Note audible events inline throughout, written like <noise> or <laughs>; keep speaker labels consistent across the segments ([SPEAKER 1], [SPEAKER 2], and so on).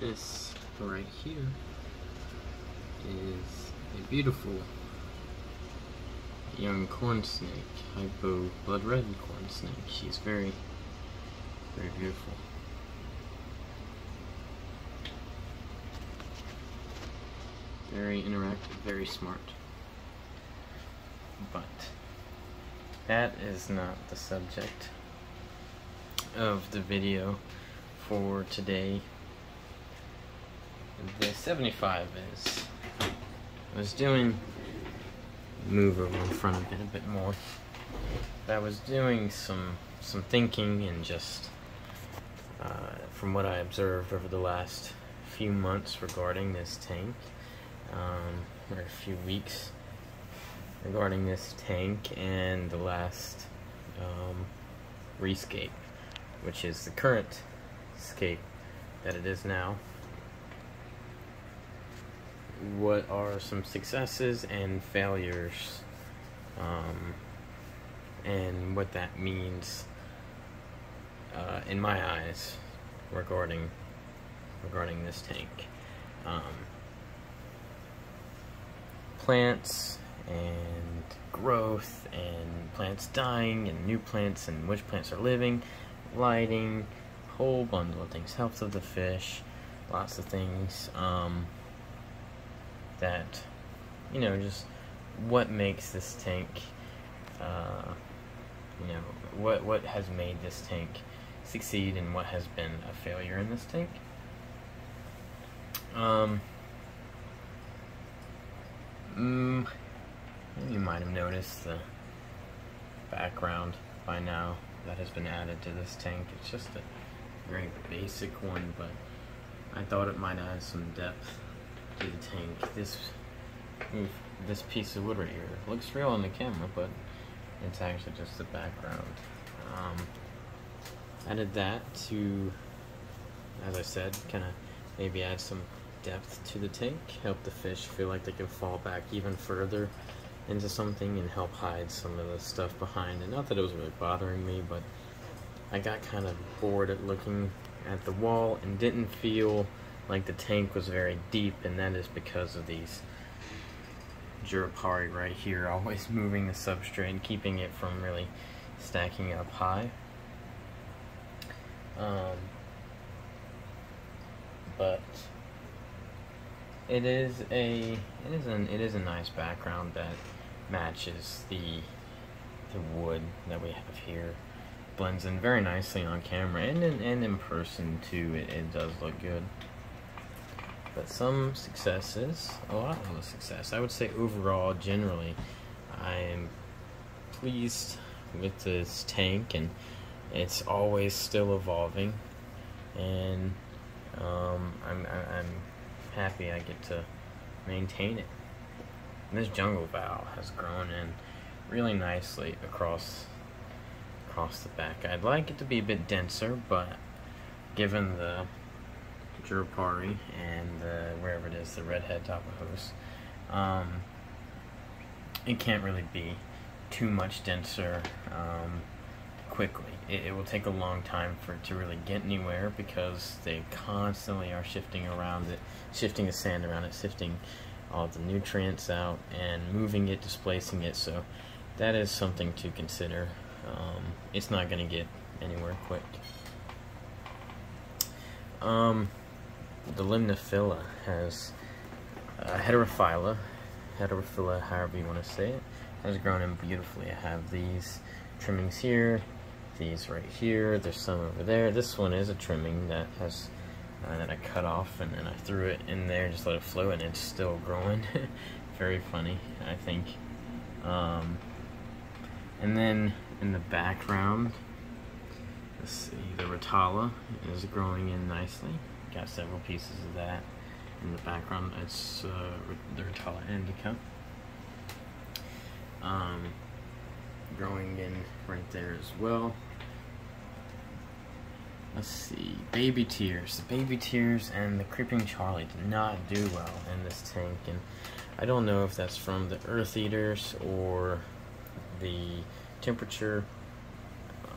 [SPEAKER 1] This right here is a beautiful young corn snake, hypo blood red corn snake. She's very, very beautiful. Very interactive, very smart. But that is not the subject of the video for today. The 75 is, I was doing, move over in front of it a bit more. I was doing some, some thinking and just, uh, from what I observed over the last few months regarding this tank, um, or a few weeks regarding this tank and the last um, rescape, which is the current scape that it is now. What are some successes and failures, um, and what that means uh, in my eyes regarding regarding this tank. Um, plants and growth and plants dying and new plants and which plants are living, lighting, whole bundle of things, health of the fish, lots of things um, that, you know, just what makes this tank, uh, you know, what, what has made this tank succeed and what has been a failure in this tank. Um, mm, you might have noticed the background by now that has been added to this tank. It's just a very basic one, but I thought it might add some depth the tank. This this piece of wood right here looks real on the camera, but it's actually just the background. Um, added that to, as I said, kind of maybe add some depth to the tank, help the fish feel like they can fall back even further into something and help hide some of the stuff behind it. Not that it was really bothering me, but I got kind of bored at looking at the wall and didn't feel like the tank was very deep, and that is because of these Jurupari right here, <laughs> always moving the substrate and keeping it from really stacking up high. Um, but it is a it is an it is a nice background that matches the the wood that we have here. Blends in very nicely on camera and in, and in person too, it, it does look good. But some successes, a lot of success. I would say overall, generally, I am pleased with this tank and it's always still evolving and um, I'm, I'm happy I get to maintain it. And this jungle val has grown in really nicely across across the back. I'd like it to be a bit denser, but given the Jurupari and the, wherever it is, the redhead Tapajos, um, it can't really be too much denser um, quickly. It, it, will take a long time for it to really get anywhere because they constantly are shifting around it, shifting the sand around it, shifting all the nutrients out and moving it, displacing it. So that is something to consider. Um, it's not going to get anywhere quick. Um, the Limnophila has uh, heterophylla, heterophylla, however you want to say it, has grown in beautifully. I have these trimmings here, these right here, there's some over there. This one is a trimming that has and then I cut off and then I threw it in there just let it flow and it's still growing <laughs> very funny I think um, and then in the background let's see the Rotala is growing in nicely got several pieces of that in the background it's uh, the Rotala indica um, growing in right there as well Let's see, Baby Tears. The Baby Tears and the Creeping Charlie did not do well in this tank, and I don't know if that's from the Earth Eaters or the temperature,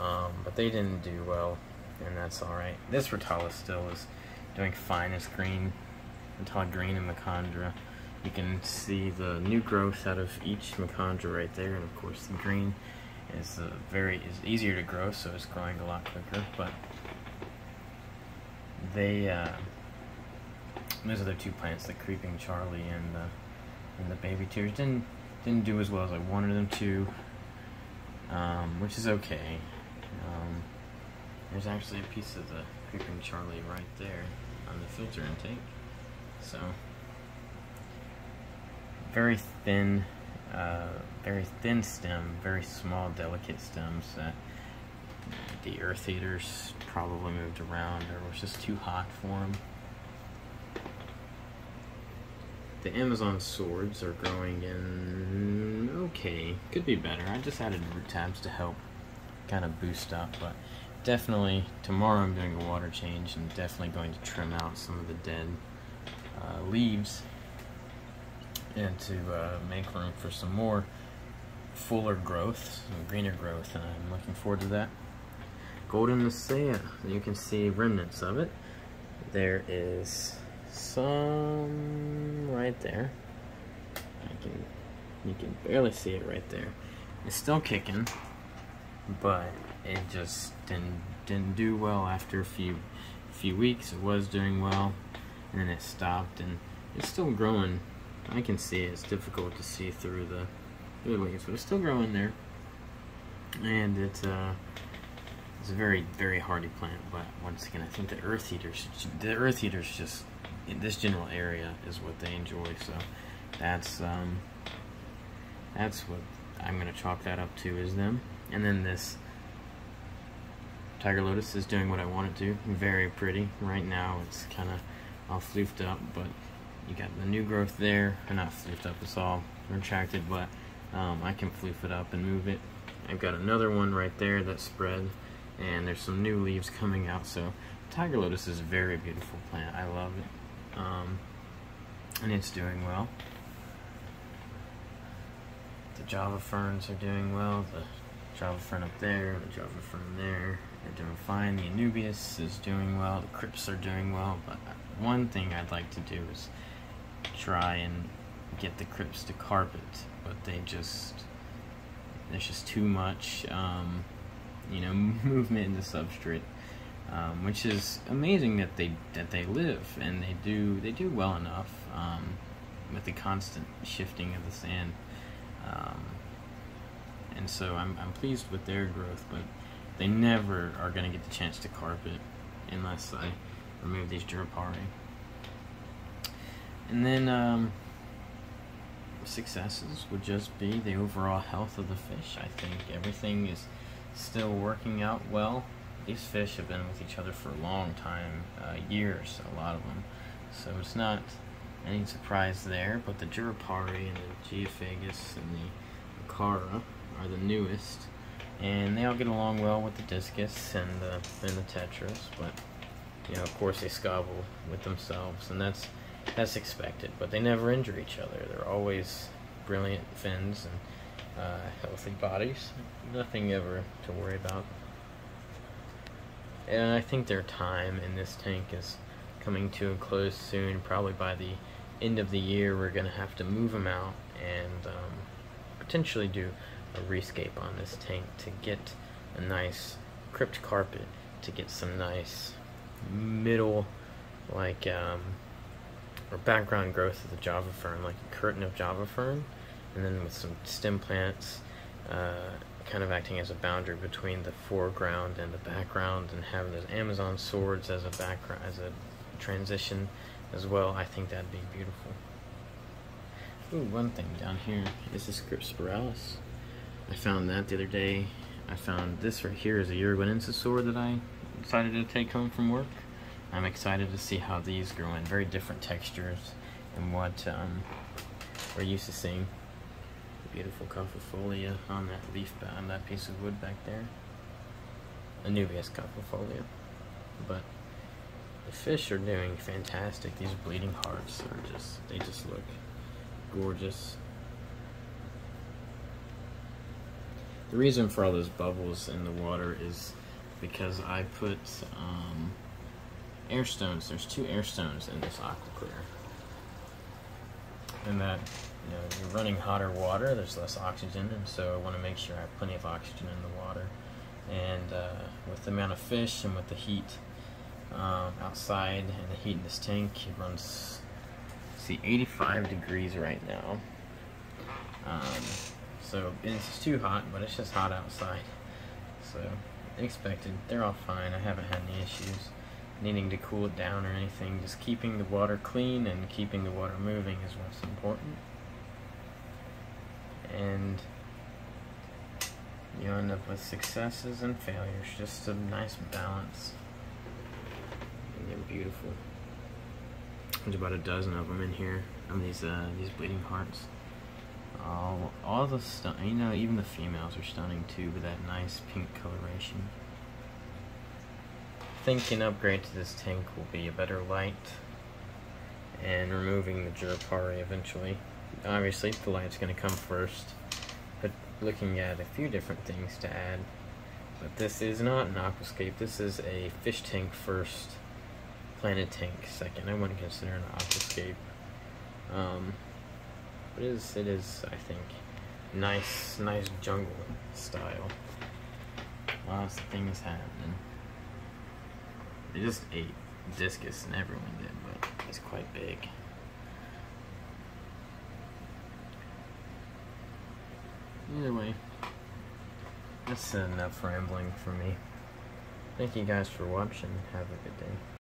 [SPEAKER 1] um, but they didn't do well, and that's alright. This Rotala still is doing finest green, Tall green and Macrandra. You can see the new growth out of each Macrandra right there, and of course the green is uh, very is easier to grow, so it's growing a lot quicker. But they uh, those the two plants, the creeping Charlie and the and the baby tears didn't didn't do as well as I wanted them to, um, which is okay. Um, there's actually a piece of the creeping Charlie right there filter intake, so very thin, uh, very thin stem, very small, delicate stems the earth eaters probably moved around or was just too hot for them. The Amazon swords are growing in okay. Could be better. I just added root tabs to help kind of boost up, but definitely tomorrow I'm doing a water change and definitely going to trim out some of the dead uh, leaves and to uh, make room for some more fuller growth, some greener growth, and I'm looking forward to that. Golden Messiah, you can see remnants of it. There is some right there. I can, you can barely see it right there. It's still kicking, but it just didn't didn't do well after a few few weeks. It was doing well, and then it stopped, and it's still growing. I can see it. It's difficult to see through the, through the leaves, but it's still growing there, and it's uh it's a very very hardy plant. But once again, I think the earth eaters the earth eaters just in this general area is what they enjoy. So that's um, that's what I'm gonna chalk that up to is them. And then this Tiger Lotus is doing what I want it to. Very pretty. Right now it's kind of all floofed up, but you got the new growth there. Or not floofed up, it's all retracted, but um, I can floof it up and move it. I've got another one right there that's spread, and there's some new leaves coming out, so Tiger Lotus is a very beautiful plant. I love it um, and it's doing well. The Java ferns are doing well. The Java fern up there, the Java fern there, they're doing fine. The Anubias is doing well. The Crypts are doing well. But one thing I'd like to do is try and get the Crypts to carpet, but they just there's just too much, um, you know, <laughs> movement in the substrate um, which is amazing that they that they live and they do they do well enough um, with the constant shifting of the sand. Um, and so I'm, I'm pleased with their growth, but they never are going to get the chance to carpet unless I remove these Jurupari. And then um, successes would just be the overall health of the fish. I think everything is still working out well these fish have been with each other for a long time, uh, years, a lot of them. So it's not any surprise there, but the Jurupari and the Geophagus and the Acara are the newest. And they all get along well with the Discus and the, and the Tetras, but, you know, of course they squabble with themselves, and that's, that's expected. But they never injure each other. They're always brilliant fins and uh, healthy bodies. Nothing ever to worry about. And I think their time in this tank is coming to a close soon. Probably by the end of the year, we're going to have to move them out and um, potentially do a rescape on this tank to get a nice crypt carpet, to get some nice middle, like, um, or background growth of the Java fern, like a curtain of Java fern, and then with some stem plants. Uh, kind of acting as a boundary between the foreground and the background and having those Amazon swords as a background as a transition as well I think that'd be beautiful Ooh, one thing down here is this Cryptosporalis I found that the other day I found this right here is a Uruguayensis sword that I decided to take home from work I'm excited to see how these grow in very different textures and what um, we're used to seeing beautiful coffeefolia on that leaf on that piece of wood back there. Anubias coffeefolia. But the fish are doing fantastic. These bleeding hearts are just, they just look gorgeous. The reason for all those bubbles in the water is because I put um, air stones. There's two air stones in this AquaClear. And that, you know, you're running hotter water, there's less oxygen, and so I want to make sure I have plenty of oxygen in the water. And uh, with the amount of fish and with the heat um, outside and the heat in this tank, it runs, see, 85 degrees right now. Um, so it's too hot, but it's just hot outside. So expected. They're all fine. I haven't had any issues needing to cool it down or anything. Just keeping the water clean and keeping the water moving is what's important. And you end up with successes and failures. Just a nice balance. And they're beautiful. There's about a dozen of them in here. Of these uh, these bleeding hearts. All, all the stuff, you know, even the females are stunning too with that nice pink coloration. think an upgrade to this tank will be a better light and removing the Jurupari eventually. Obviously, the light's going to come first, but looking at a few different things to add. But this is not an aquascape, this is a fish tank first, planet tank second. I wouldn't consider an aquascape. Um, it is, it is, I think, nice, nice jungle style. Lots of things happening. They just ate discus and everyone did, but it's quite big. Either way, that's enough rambling for me. Thank you guys for watching. Have a good day.